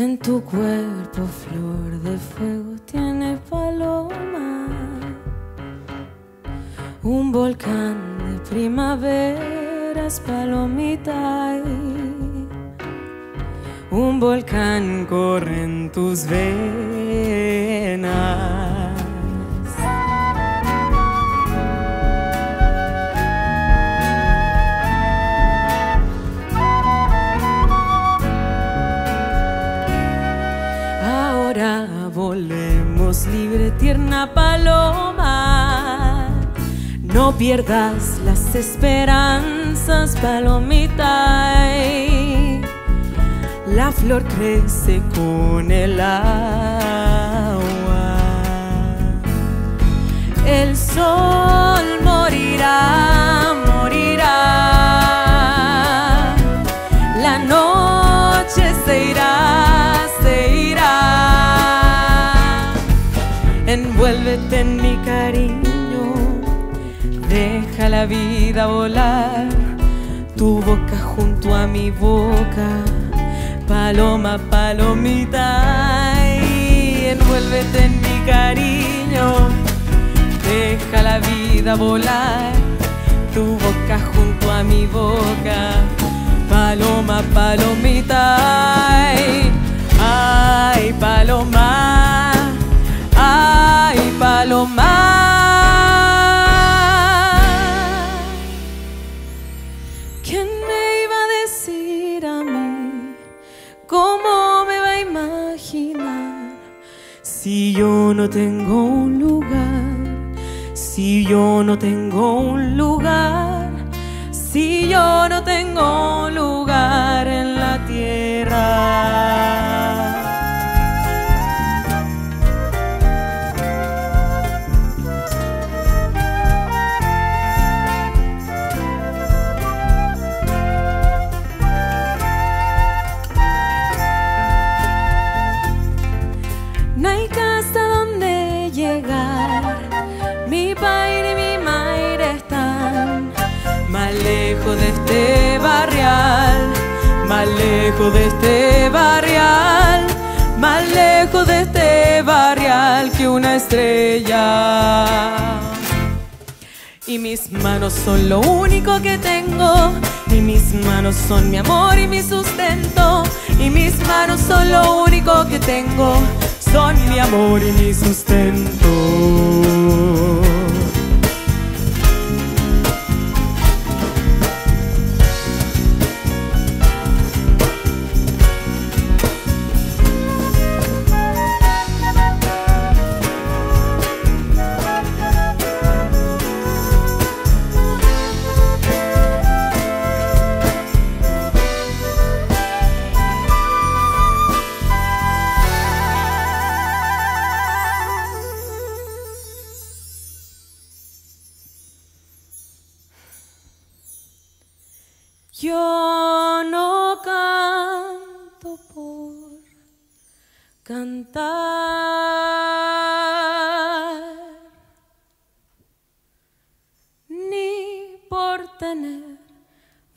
En tu cuerpo flor de fuego tiene paloma. Un volcán de primavera es palomita. Un volcán corre en tus venas. Pierdas las esperanzas, palomita. La flor crece con el agua. El sol morirá, morirá. Tu boca junto a mi boca, paloma, palomita. Y envuélvete en mi cariño, deja la vida volar. Tu boca junto a mi boca, paloma, palomita. Ay, paloma, no tengo un lugar, si yo no tengo un lugar, si yo no tengo un lugar en la tierra. Lejos de este barrial, más lejos de este barrial que una estrella. Y mis manos son lo único que tengo. Y mis manos son mi amor y mi sustento. Y mis manos son lo único que tengo. Son mi amor y mi sustento. Cantar, ni por tener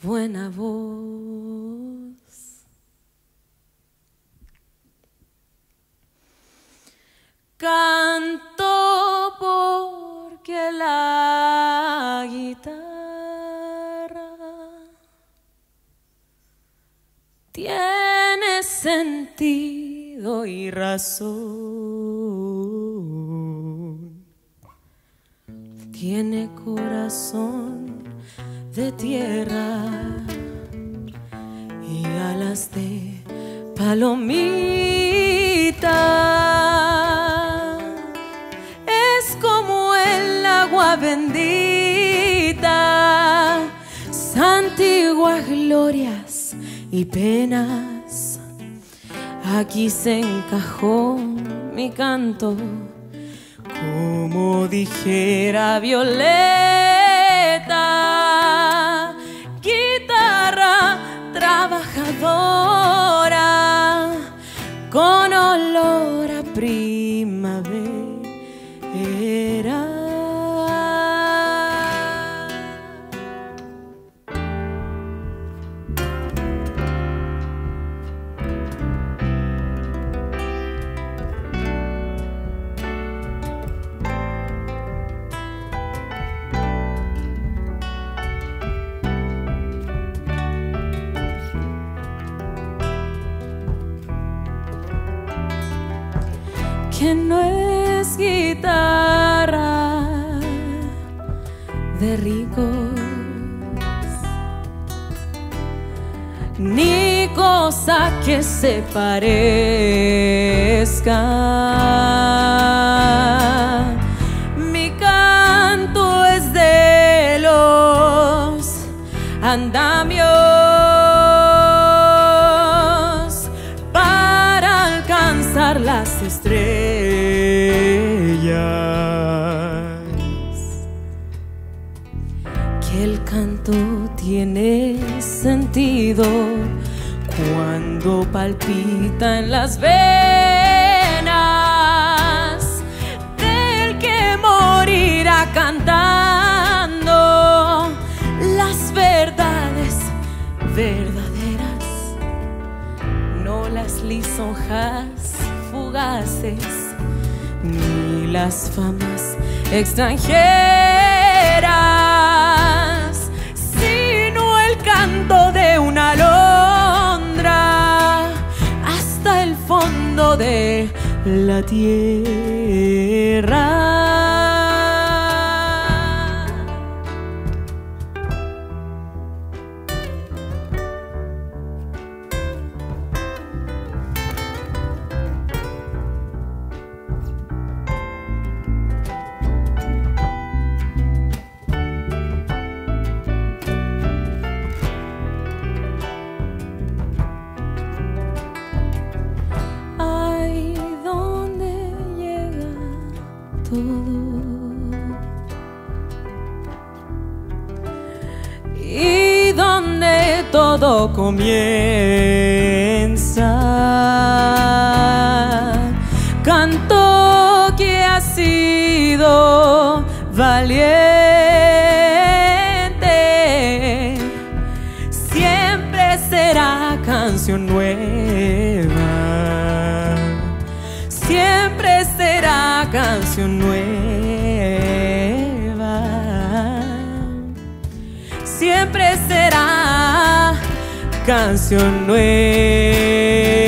buena voz. Canto porque la guitarra tiene sentido y razón. Tiene corazón de tierra y alas de palomita. Es como el agua bendita, antiguas glorias y penas. Aquí se encajó mi canto, como dijera Violeta, guitarra trabajadora con olor a primavera. Que no es guitarra de ricos, ni cosa que se parezca. Mi canto es de los andamios las estrellas. Que el canto tiene sentido cuando palpita en las venas del que morirá cantando las verdades verdaderas, no las lisonjas las famas extranjeras, sino el canto de una alondra hasta el fondo de la tierra. Y donde todo comienza. Canto que ha sido valiente siempre será canción nueva. Siempre será canción nueva. Canción nueva.